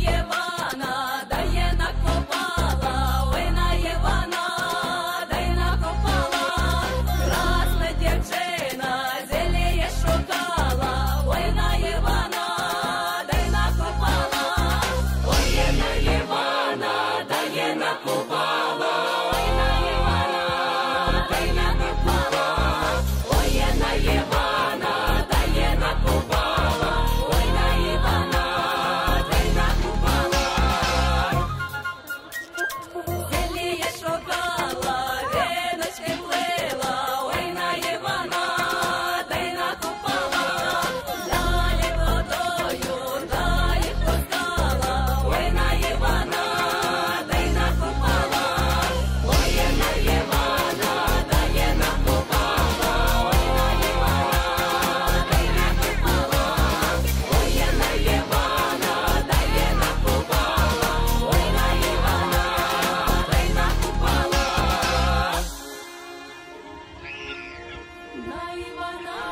yeah, Ramana.